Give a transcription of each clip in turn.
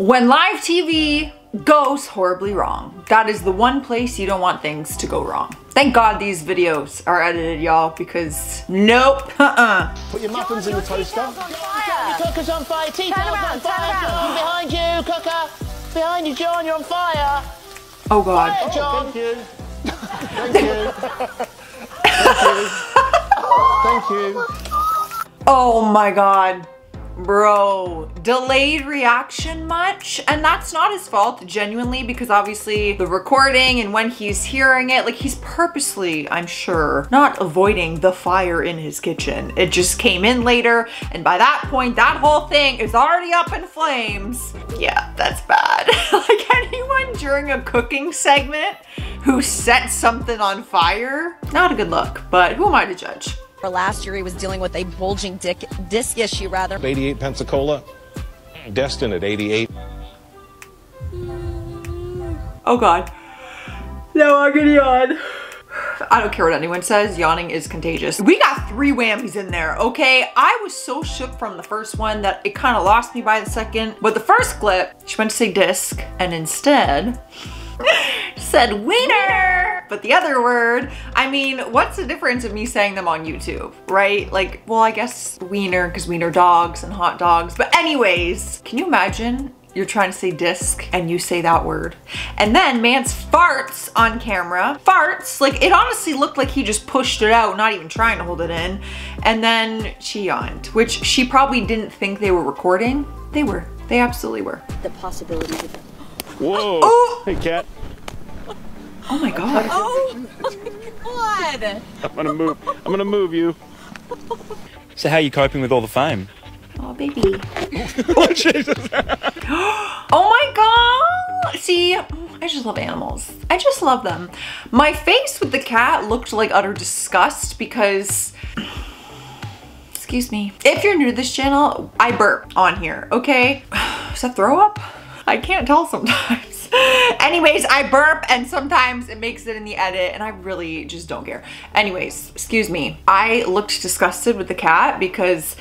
When live TV goes horribly wrong, that is the one place you don't want things to go wrong. Thank God these videos are edited, y'all, because nope, uh-uh. Put your muffins in the toaster. On Your cooker's on fire. Tea Turn around, on turn fire. around. John, behind you, cooker. Behind you, John, you're on fire. Oh God. Quiet, oh, John. Thank you. Thank you. Thank you. Thank you. Oh my God. Bro, delayed reaction much? And that's not his fault, genuinely, because obviously the recording and when he's hearing it, like he's purposely, I'm sure, not avoiding the fire in his kitchen. It just came in later, and by that point, that whole thing is already up in flames. Yeah, that's bad. like anyone during a cooking segment who sets something on fire, not a good look, but who am I to judge? For last year, he was dealing with a bulging dick, disc issue, rather. 88 Pensacola, Destin at 88. Oh god. No, I'm gonna yawn. I don't care what anyone says, yawning is contagious. We got three whammies in there, okay? I was so shook from the first one that it kind of lost me by the second. But the first clip, she went to say disc, and instead said wiener. But the other word, I mean, what's the difference of me saying them on YouTube, right? Like, well, I guess wiener, because wiener dogs and hot dogs. But anyways, can you imagine you're trying to say disc and you say that word. And then Mance farts on camera. Farts, like it honestly looked like he just pushed it out, not even trying to hold it in. And then she yawned, which she probably didn't think they were recording. They were, they absolutely were. The possibility of Whoa. Oh! Hey, cat. Oh, oh my God. Oh, God! I'm gonna move. I'm gonna move you. So how are you coping with all the fame? Oh baby. Oh, Jesus. Oh my God. See, I just love animals. I just love them. My face with the cat looked like utter disgust because excuse me. If you're new to this channel, I burp on here, okay? Is that throw up? I can't tell sometimes. Anyways, I burp and sometimes it makes it in the edit and I really just don't care. Anyways, excuse me. I looked disgusted with the cat because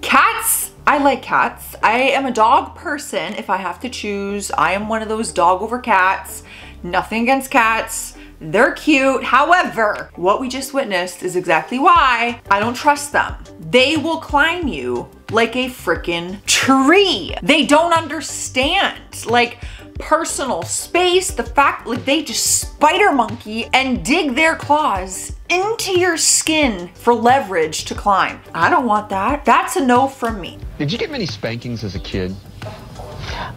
cats, I like cats. I am a dog person if I have to choose. I am one of those dog over cats. Nothing against cats. They're cute. However, what we just witnessed is exactly why I don't trust them. They will climb you like a freaking tree. They don't understand like personal space, the fact like they just spider monkey and dig their claws into your skin for leverage to climb. I don't want that. That's a no from me. Did you get many spankings as a kid?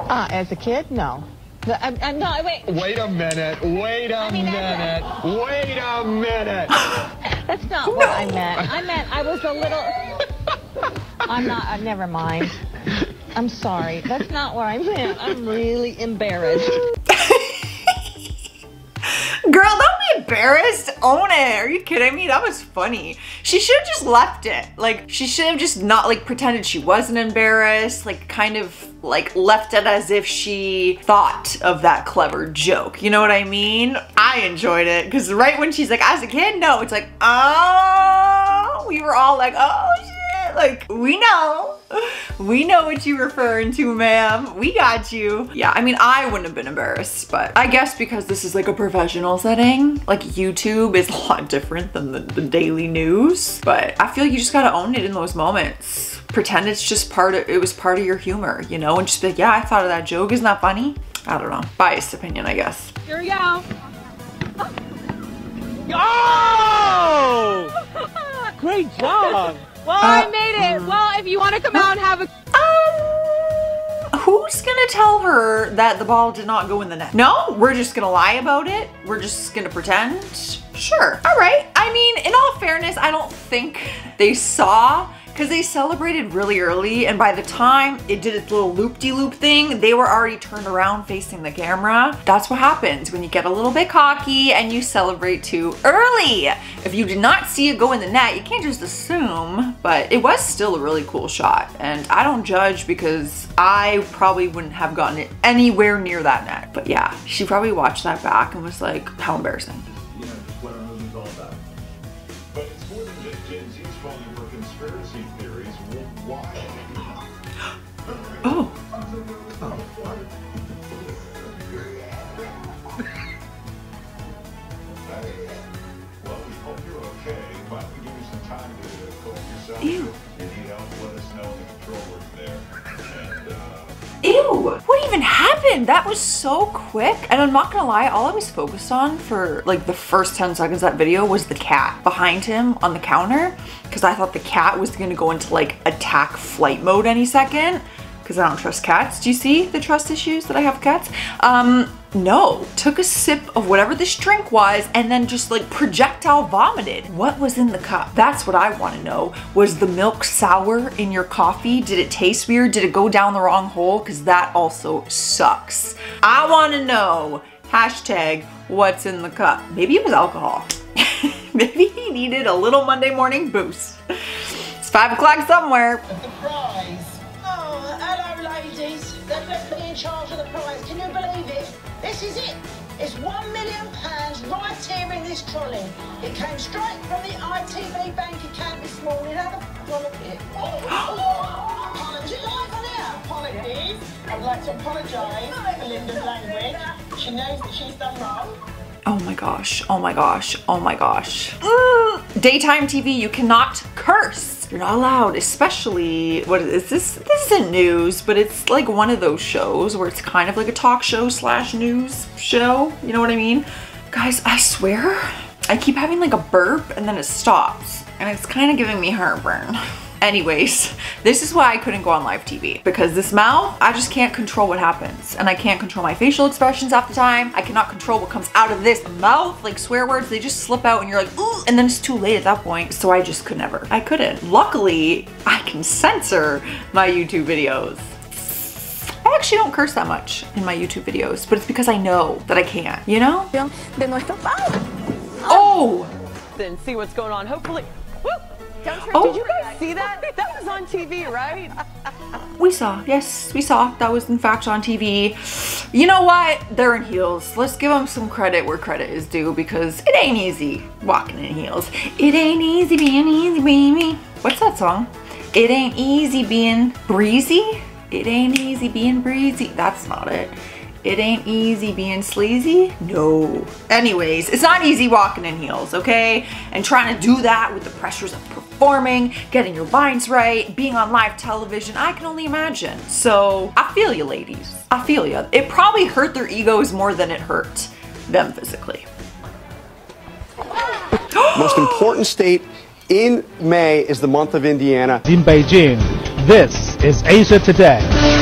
Uh, as a kid, no. No, I'm, I'm not, wait, Wait a minute. Wait a mean, minute. Wait a minute. that's not what I meant. I meant I was a little. I'm not, uh, never mind. I'm sorry. That's not what I meant. I'm really embarrassed. Girl, don't be embarrassed. Own it. Are you kidding me? That was funny. She should have just left it. Like, she should have just not, like, pretended she wasn't embarrassed. Like, kind of, like, left it as if she thought of that clever joke. You know what I mean? I enjoyed it. Because right when she's like, as a kid, no. It's like, oh, we were all like, oh, shit. Like, we know. We know what you're referring to, ma'am. We got you. Yeah, I mean, I wouldn't have been embarrassed, but I guess because this is like a professional setting, like YouTube is a lot different than the, the daily news. But I feel like you just gotta own it in those moments. Pretend it's just part of, it was part of your humor, you know? And just be like, yeah, I thought of that joke. Isn't that funny? I don't know. Biased opinion, I guess. Here we go. Oh! Great job. Well, I made it. Well, if you want to come out and have a Um, who's gonna tell her that the ball did not go in the net? No, we're just gonna lie about it. We're just gonna pretend. Sure. All right. I mean, in all fairness, I don't think they saw because they celebrated really early, and by the time it did its little loop-de-loop thing, they were already turned around facing the camera. That's what happens when you get a little bit cocky and you celebrate too early. If you did not see it go in the net, you can't just assume, but it was still a really cool shot. And I don't judge because I probably wouldn't have gotten it anywhere near that net. But yeah, she probably watched that back and was like, how embarrassing. know, just what our movie's all about. But it's more than just Gen Z's falling for conspiracy theories. Well, What even happened? That was so quick. And I'm not gonna lie, all I was focused on for like the first 10 seconds of that video was the cat behind him on the counter. Cause I thought the cat was gonna go into like attack flight mode any second. Cause I don't trust cats. Do you see the trust issues that I have with cats? Um, no. Took a sip of whatever this drink was and then just like projectile vomited. What was in the cup? That's what I wanna know. Was the milk sour in your coffee? Did it taste weird? Did it go down the wrong hole? Cause that also sucks. I wanna know. Hashtag what's in the cup. Maybe it was alcohol. Maybe he needed a little Monday morning boost. It's five o'clock somewhere. Hello, ladies. They've left me in charge of the prize. Can you believe it? This is it. It's one million pounds right here in this trolley. It came straight from the ITV bank account this morning. Have a look at it. Oh, apology live on air. Apologies. I'd like to apologise for Linda's language. She knows that she's done wrong. Oh my gosh, oh my gosh, oh my gosh. Daytime TV, you cannot curse. You're not allowed, especially, what is this? This isn't news, but it's like one of those shows where it's kind of like a talk show slash news show. You know what I mean? Guys, I swear, I keep having like a burp and then it stops. And it's kind of giving me heartburn. Anyways, this is why I couldn't go on live TV because this mouth, I just can't control what happens and I can't control my facial expressions half the time. I cannot control what comes out of this mouth, like swear words, they just slip out and you're like, ooh, and then it's too late at that point. So I just could never, I couldn't. Luckily, I can censor my YouTube videos. I actually don't curse that much in my YouTube videos, but it's because I know that I can't, you know? De nuestro pavo. Oh! Then see what's going on. Hopefully. Oh. Did you guys see that? That was on TV, right? We saw, yes, we saw. That was in fact on TV. You know what? They're in heels. Let's give them some credit where credit is due because it ain't easy walking in heels. It ain't easy being easy, baby. What's that song? It ain't easy being breezy. It ain't easy being breezy. That's not it. It ain't easy being sleazy? No. Anyways, it's not easy walking in heels, okay? And trying to do that with the pressures of performing, getting your lines right, being on live television, I can only imagine. So I feel you, ladies. I feel you. It probably hurt their egos more than it hurt them physically. Most important state in May is the month of Indiana. In Beijing, this is Asia Today.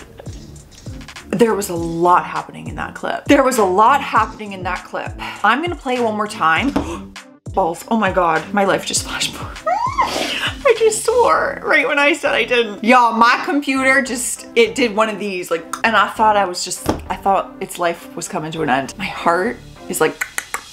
There was a lot happening in that clip. There was a lot happening in that clip. I'm gonna play one more time. Balls, oh my God, my life just flashed. I just swore right when I said I didn't. Y'all, my computer just, it did one of these, like, and I thought I was just, I thought its life was coming to an end. My heart is like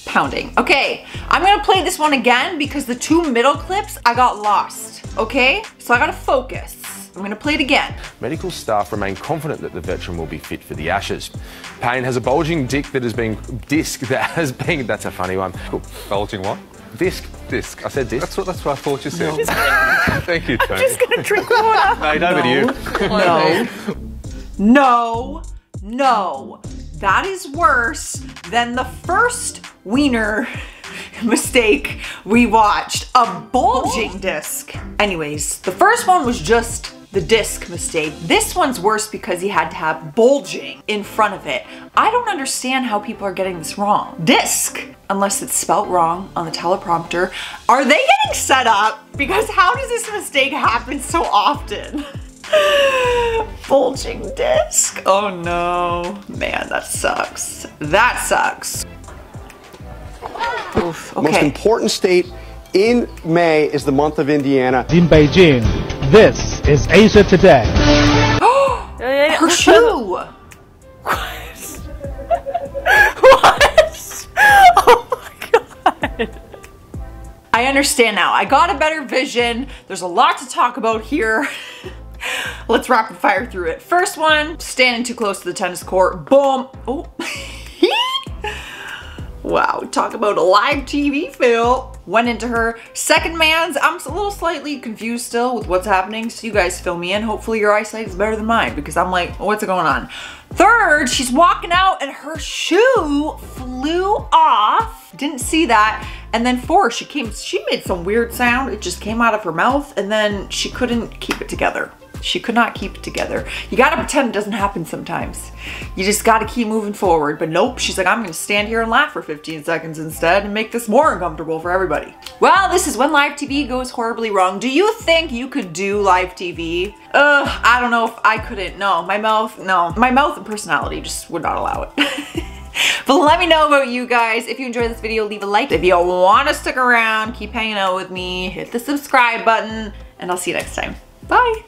pounding. Okay, I'm gonna play this one again because the two middle clips, I got lost, okay? So I gotta focus. I'm gonna play it again. Medical staff remain confident that the veteran will be fit for the Ashes. Paine has a bulging dick that has been disc that has been. That's a funny one. Cool. Bulging what? Disc. Disc. I said disc. That's what, that's what I thought you said. Thank you, Tony. Just gonna drink water. Mate, over to you. No. No. No. That is worse than the first wiener mistake we watched. A bulging disc. Anyways, the first one was just the disc mistake. This one's worse because he had to have bulging in front of it. I don't understand how people are getting this wrong. Disc, unless it's spelt wrong on the teleprompter. Are they getting set up? Because how does this mistake happen so often? Bulging disc. Oh no. Man, that sucks. That sucks. Oof, Most important state in May is the month of Indiana. In Beijing, this is Asia Today. Her shoe. What? Oh my god. I understand now. I got a better vision. There's a lot to talk about here. Let's rapid fire through it. First one, standing too close to the tennis court. Boom. Oh. Wow, talk about a live TV fail. went into her. Second man's, I'm a little slightly confused still with what's happening, so you guys fill me in. Hopefully your eyesight is better than mine because I'm like, what's going on? Third, she's walking out and her shoe flew off. Didn't see that. And then four, she came, she made some weird sound. It just came out of her mouth and then she couldn't keep it together. She could not keep it together. You gotta pretend it doesn't happen sometimes. You just gotta keep moving forward. But nope, she's like, I'm gonna stand here and laugh for 15 seconds instead and make this more uncomfortable for everybody. Well, this is when live TV goes horribly wrong. Do you think you could do live TV? Ugh, I don't know if I couldn't. No, my mouth, no. My mouth and personality just would not allow it. But let me know about you guys. If you enjoyed this video, leave a like. If you want to stick around, keep hanging out with me, hit the subscribe button, and I'll see you next time. Bye.